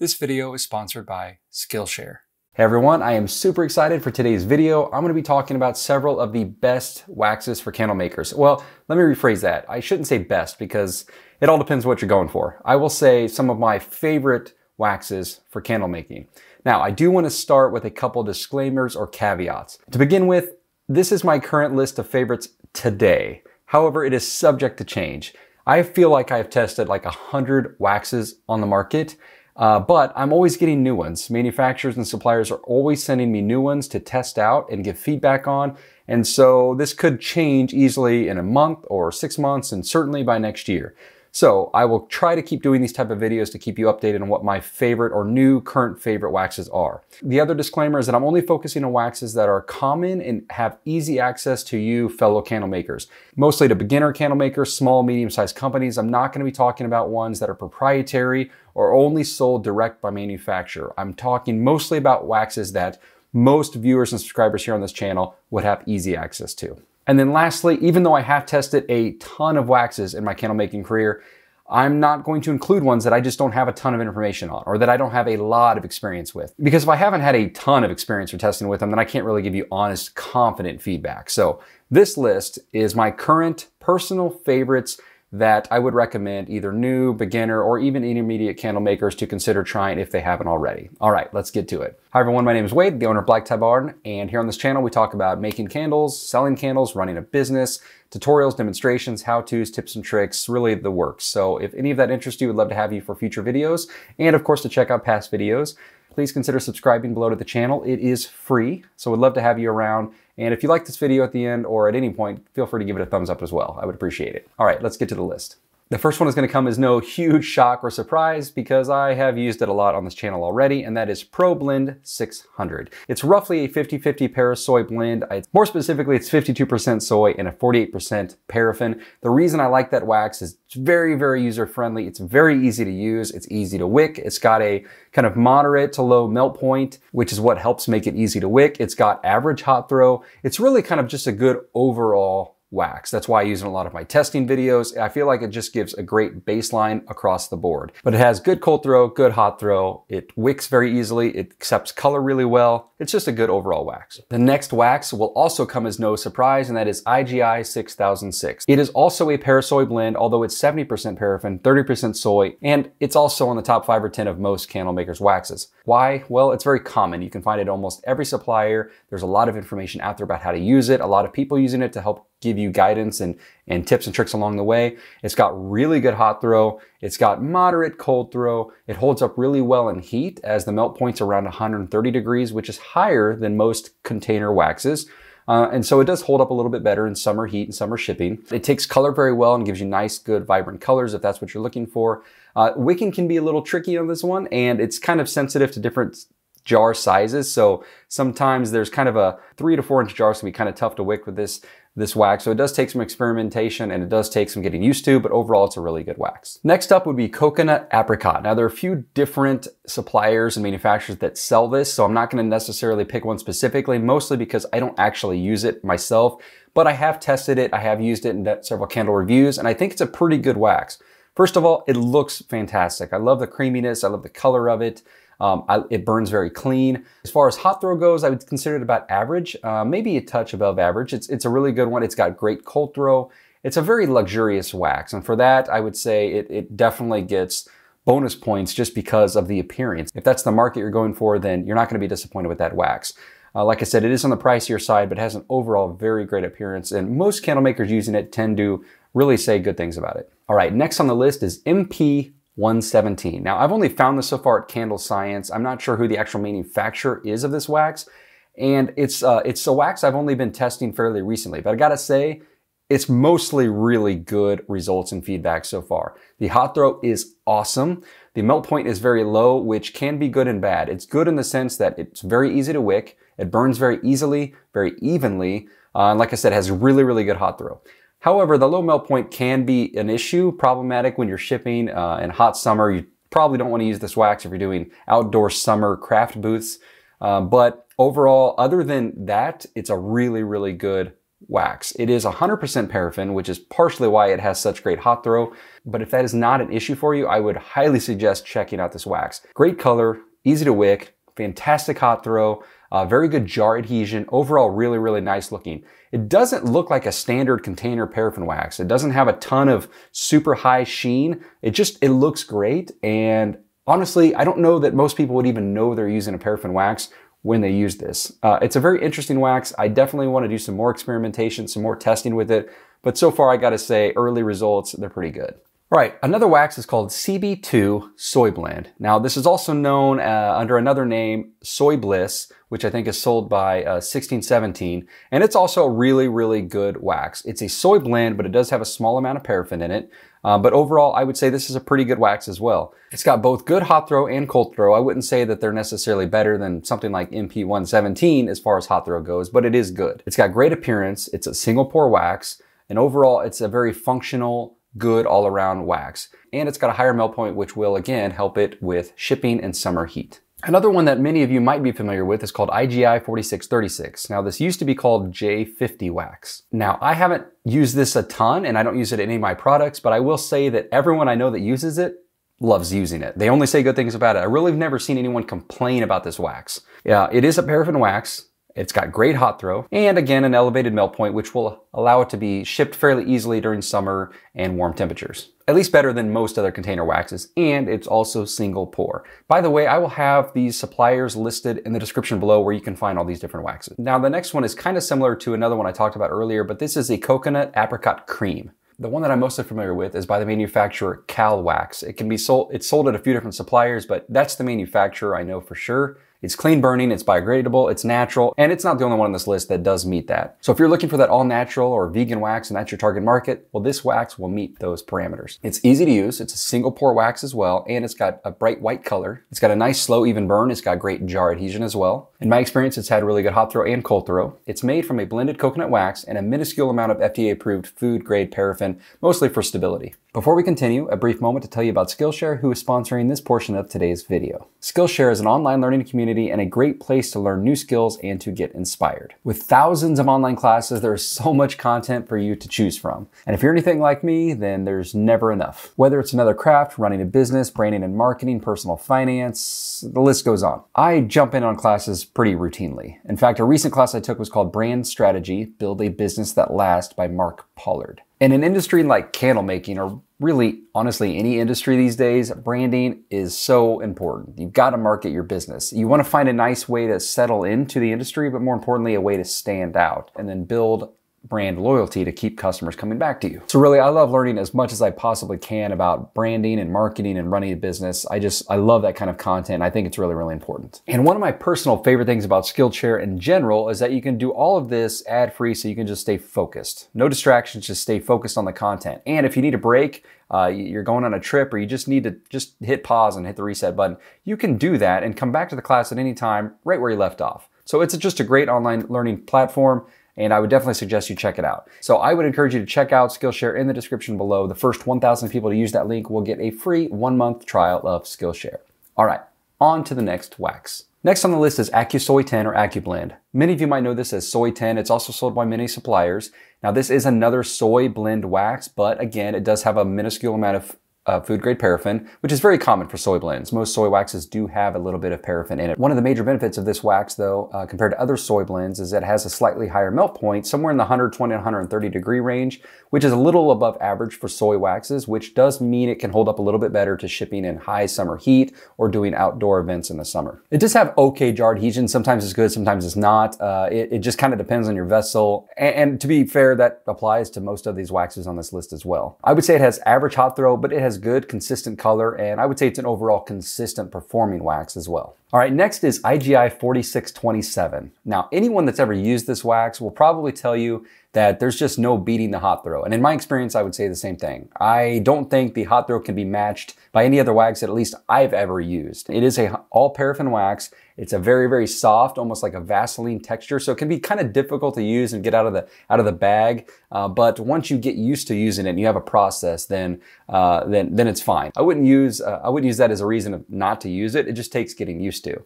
This video is sponsored by Skillshare. Hey everyone, I am super excited for today's video. I'm going to be talking about several of the best waxes for candle makers. Well, let me rephrase that. I shouldn't say best because it all depends what you're going for. I will say some of my favorite waxes for candle making. Now, I do want to start with a couple disclaimers or caveats. To begin with, this is my current list of favorites today. However, it is subject to change. I feel like I have tested like a hundred waxes on the market uh, but I'm always getting new ones. Manufacturers and suppliers are always sending me new ones to test out and give feedback on. And so this could change easily in a month or six months and certainly by next year. So I will try to keep doing these type of videos to keep you updated on what my favorite or new current favorite waxes are. The other disclaimer is that I'm only focusing on waxes that are common and have easy access to you fellow candle makers. Mostly to beginner candle makers, small, medium-sized companies. I'm not gonna be talking about ones that are proprietary or only sold direct by manufacturer. I'm talking mostly about waxes that most viewers and subscribers here on this channel would have easy access to. And then lastly, even though I have tested a ton of waxes in my candle making career, I'm not going to include ones that I just don't have a ton of information on or that I don't have a lot of experience with. Because if I haven't had a ton of experience for testing with them, then I can't really give you honest, confident feedback. So this list is my current personal favorites that I would recommend either new, beginner, or even intermediate candle makers to consider trying if they haven't already. All right, let's get to it. Hi everyone, my name is Wade, the owner of Black Tie Barn, and here on this channel we talk about making candles, selling candles, running a business, tutorials, demonstrations, how-tos, tips and tricks, really the works. So if any of that interests you, we'd love to have you for future videos, and of course to check out past videos. Please consider subscribing below to the channel. It is free, so we'd love to have you around and if you like this video at the end or at any point, feel free to give it a thumbs up as well. I would appreciate it. All right, let's get to the list. The first one is going to come as no huge shock or surprise because I have used it a lot on this channel already, and that is ProBlend 600. It's roughly a 50-50 para soy blend. more specifically, it's 52% soy and a 48% paraffin. The reason I like that wax is it's very, very user-friendly. It's very easy to use. It's easy to wick. It's got a kind of moderate to low melt point, which is what helps make it easy to wick. It's got average hot throw. It's really kind of just a good overall wax. That's why I use it in a lot of my testing videos. I feel like it just gives a great baseline across the board. But it has good cold throw, good hot throw. It wicks very easily. It accepts color really well. It's just a good overall wax. The next wax will also come as no surprise, and that is IGI 6006. It is also a parasoy blend, although it's 70% paraffin, 30% soy, and it's also on the top 5 or 10 of most candle makers' waxes. Why? Well, it's very common. You can find it almost every supplier. There's a lot of information out there about how to use it, a lot of people using it to help give you guidance and, and tips and tricks along the way. It's got really good hot throw. It's got moderate cold throw. It holds up really well in heat as the melt point's around 130 degrees, which is higher than most container waxes. Uh, and so it does hold up a little bit better in summer heat and summer shipping. It takes color very well and gives you nice, good, vibrant colors if that's what you're looking for. Uh, wicking can be a little tricky on this one and it's kind of sensitive to different jar sizes. So sometimes there's kind of a three to four inch jar, so be kind of tough to wick with this this wax. So it does take some experimentation and it does take some getting used to, but overall it's a really good wax. Next up would be coconut apricot. Now there are a few different suppliers and manufacturers that sell this, so I'm not gonna necessarily pick one specifically, mostly because I don't actually use it myself, but I have tested it, I have used it in several candle reviews, and I think it's a pretty good wax. First of all, it looks fantastic. I love the creaminess, I love the color of it. Um, I, it burns very clean. As far as hot throw goes, I would consider it about average, uh, maybe a touch above average. It's, it's a really good one. It's got great cold throw. It's a very luxurious wax. And for that, I would say it, it definitely gets bonus points just because of the appearance. If that's the market you're going for, then you're not going to be disappointed with that wax. Uh, like I said, it is on the pricier side, but has an overall very great appearance. And most candle makers using it tend to really say good things about it. All right, next on the list is MP 117. Now, I've only found this so far at Candle Science. I'm not sure who the actual manufacturer is of this wax, and it's uh, it's a wax I've only been testing fairly recently. But I gotta say, it's mostly really good results and feedback so far. The hot throw is awesome. The melt point is very low, which can be good and bad. It's good in the sense that it's very easy to wick. It burns very easily, very evenly. Uh, and like I said, has really, really good hot throw. However, the low melt point can be an issue, problematic when you're shipping uh, in hot summer. You probably don't want to use this wax if you're doing outdoor summer craft booths. Um, but overall, other than that, it's a really, really good wax. It is 100% paraffin, which is partially why it has such great hot throw. But if that is not an issue for you, I would highly suggest checking out this wax. Great color, easy to wick, fantastic hot throw, uh, very good jar adhesion, overall really, really nice looking. It doesn't look like a standard container paraffin wax. It doesn't have a ton of super high sheen. It just, it looks great. And honestly, I don't know that most people would even know they're using a paraffin wax when they use this. Uh, it's a very interesting wax. I definitely want to do some more experimentation, some more testing with it. But so far, I got to say, early results, they're pretty good. All right, another wax is called CB2 Soy Blend. Now, this is also known uh, under another name, Soy Bliss, which I think is sold by uh, 1617. And it's also a really, really good wax. It's a soy blend, but it does have a small amount of paraffin in it. Uh, but overall, I would say this is a pretty good wax as well. It's got both good hot throw and cold throw. I wouldn't say that they're necessarily better than something like MP117 as far as hot throw goes, but it is good. It's got great appearance. It's a single pour wax. And overall, it's a very functional, good all around wax. And it's got a higher melt point, which will again help it with shipping and summer heat. Another one that many of you might be familiar with is called IGI 4636. Now this used to be called J50 wax. Now I haven't used this a ton and I don't use it in any of my products, but I will say that everyone I know that uses it loves using it. They only say good things about it. I really have never seen anyone complain about this wax. Yeah, it is a paraffin wax. It's got great hot throw and again an elevated melt point which will allow it to be shipped fairly easily during summer and warm temperatures. At least better than most other container waxes and it's also single pour. By the way, I will have these suppliers listed in the description below where you can find all these different waxes. Now the next one is kind of similar to another one I talked about earlier, but this is a coconut apricot cream. The one that I'm mostly familiar with is by the manufacturer Calwax. It can be sold, it's sold at a few different suppliers, but that's the manufacturer I know for sure. It's clean burning, it's biodegradable, it's natural, and it's not the only one on this list that does meet that. So if you're looking for that all natural or vegan wax and that's your target market, well, this wax will meet those parameters. It's easy to use, it's a single pour wax as well, and it's got a bright white color. It's got a nice slow even burn, it's got great jar adhesion as well. In my experience, it's had really good hot throw and cold throw. It's made from a blended coconut wax and a minuscule amount of FDA approved food grade paraffin, mostly for stability. Before we continue, a brief moment to tell you about Skillshare, who is sponsoring this portion of today's video. Skillshare is an online learning community and a great place to learn new skills and to get inspired. With thousands of online classes, there is so much content for you to choose from. And if you're anything like me, then there's never enough. Whether it's another craft, running a business, branding and marketing, personal finance, the list goes on. I jump in on classes pretty routinely. In fact, a recent class I took was called Brand Strategy, Build a Business That Lasts by Mark Pollard. In an industry like candle making, or really honestly any industry these days, branding is so important. You've got to market your business. You want to find a nice way to settle into the industry, but more importantly, a way to stand out and then build brand loyalty to keep customers coming back to you. So really, I love learning as much as I possibly can about branding and marketing and running a business. I just, I love that kind of content. I think it's really, really important. And one of my personal favorite things about Skillshare in general is that you can do all of this ad free so you can just stay focused. No distractions, just stay focused on the content. And if you need a break, uh, you're going on a trip or you just need to just hit pause and hit the reset button, you can do that and come back to the class at any time right where you left off. So it's just a great online learning platform and I would definitely suggest you check it out. So I would encourage you to check out Skillshare in the description below. The first 1,000 people to use that link will get a free one month trial of Skillshare. All right, on to the next wax. Next on the list is AccuSoy 10 or AccuBlend. Many of you might know this as Soy 10. It's also sold by many suppliers. Now this is another soy blend wax, but again, it does have a minuscule amount of uh, food grade paraffin, which is very common for soy blends. Most soy waxes do have a little bit of paraffin in it. One of the major benefits of this wax though, uh, compared to other soy blends is that it has a slightly higher melt point, somewhere in the 120 to 130 degree range, which is a little above average for soy waxes, which does mean it can hold up a little bit better to shipping in high summer heat or doing outdoor events in the summer. It does have okay jar adhesion. Sometimes it's good, sometimes it's not. Uh, it, it, just kind of depends on your vessel. And, and to be fair, that applies to most of these waxes on this list as well. I would say it has average hot throw, but it has has good, consistent color, and I would say it's an overall consistent performing wax as well. All right, next is IGI 4627. Now, anyone that's ever used this wax will probably tell you that there's just no beating the hot throw. And in my experience, I would say the same thing. I don't think the hot throw can be matched by any other wax that at least I've ever used. It is a all paraffin wax. It's a very, very soft, almost like a Vaseline texture. So it can be kind of difficult to use and get out of the, out of the bag. Uh, but once you get used to using it and you have a process, then, uh, then, then it's fine. I wouldn't use, uh, I wouldn't use that as a reason not to use it. It just takes getting used to.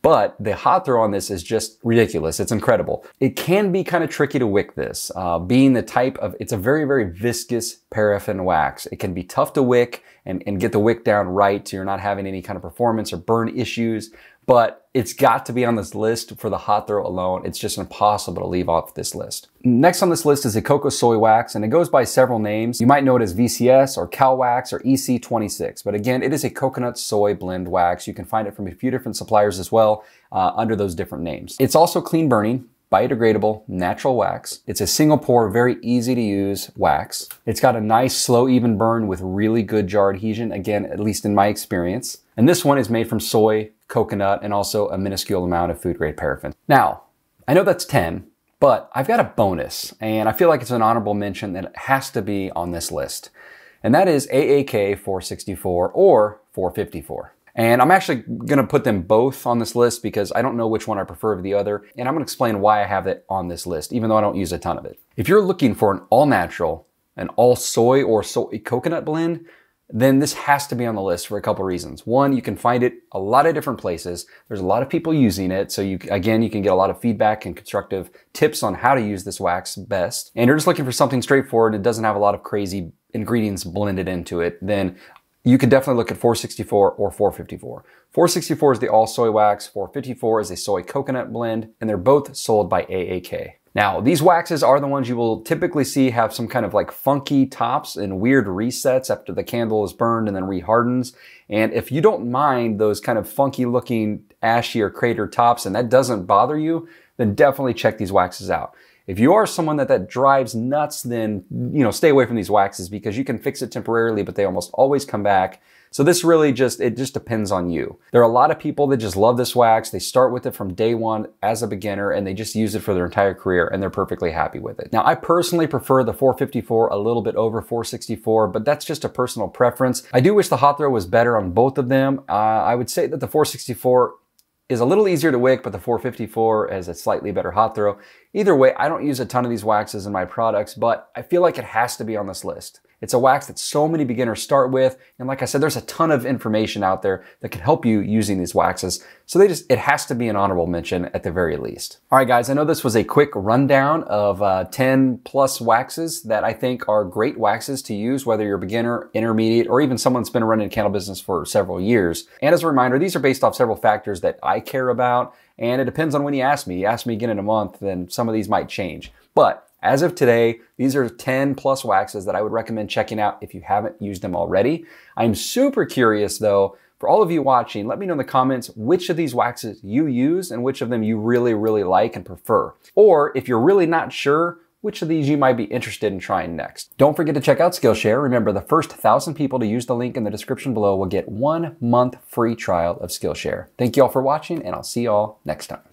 But the hot throw on this is just ridiculous. It's incredible. It can be kind of tricky to wick this, uh, being the type of, it's a very, very viscous paraffin wax. It can be tough to wick and, and get the wick down right so you're not having any kind of performance or burn issues but it's got to be on this list for the hot throw alone. It's just impossible to leave off this list. Next on this list is a cocoa soy wax, and it goes by several names. You might know it as VCS or Calwax or EC26, but again, it is a coconut soy blend wax. You can find it from a few different suppliers as well uh, under those different names. It's also clean burning, biodegradable natural wax. It's a single pour, very easy to use wax. It's got a nice slow even burn with really good jar adhesion, again, at least in my experience. And this one is made from soy, coconut, and also a minuscule amount of food grade paraffin. Now, I know that's 10, but I've got a bonus, and I feel like it's an honorable mention that has to be on this list. And that is AAK 464 or 454. And I'm actually gonna put them both on this list because I don't know which one I prefer over the other. And I'm gonna explain why I have it on this list, even though I don't use a ton of it. If you're looking for an all natural, an all soy or soy coconut blend, then this has to be on the list for a couple reasons. One, you can find it a lot of different places. There's a lot of people using it. So you, again, you can get a lot of feedback and constructive tips on how to use this wax best. And you're just looking for something straightforward. It doesn't have a lot of crazy ingredients blended into it. Then you could definitely look at 464 or 454. 464 is the all soy wax. 454 is a soy coconut blend, and they're both sold by AAK. Now, these waxes are the ones you will typically see have some kind of like funky tops and weird resets after the candle is burned and then rehardens. And if you don't mind those kind of funky looking ashy or crater tops and that doesn't bother you, then definitely check these waxes out. If you are someone that that drives nuts, then, you know, stay away from these waxes because you can fix it temporarily, but they almost always come back so this really just, it just depends on you. There are a lot of people that just love this wax. They start with it from day one as a beginner and they just use it for their entire career and they're perfectly happy with it. Now, I personally prefer the 454 a little bit over 464, but that's just a personal preference. I do wish the hot throw was better on both of them. Uh, I would say that the 464 is a little easier to wick, but the 454 has a slightly better hot throw. Either way, I don't use a ton of these waxes in my products, but I feel like it has to be on this list. It's a wax that so many beginners start with. And like I said, there's a ton of information out there that can help you using these waxes. So they just, it has to be an honorable mention at the very least. All right, guys, I know this was a quick rundown of uh, 10 plus waxes that I think are great waxes to use, whether you're a beginner, intermediate, or even someone that's been running a candle business for several years. And as a reminder, these are based off several factors that I care about. And it depends on when you ask me. You ask me again in a month, then some of these might change. But as of today, these are 10 plus waxes that I would recommend checking out if you haven't used them already. I'm super curious though, for all of you watching, let me know in the comments which of these waxes you use and which of them you really, really like and prefer. Or if you're really not sure, which of these you might be interested in trying next. Don't forget to check out Skillshare. Remember, the first thousand people to use the link in the description below will get one month free trial of Skillshare. Thank you all for watching, and I'll see you all next time.